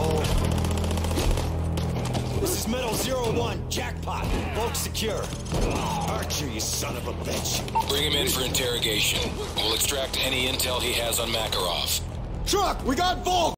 hole. This is Metal Zero One Jackpot. Vault secure. Archer, you son of a bitch. Bring him in for interrogation. We'll extract any intel he has on Makarov. Truck, we got Volk!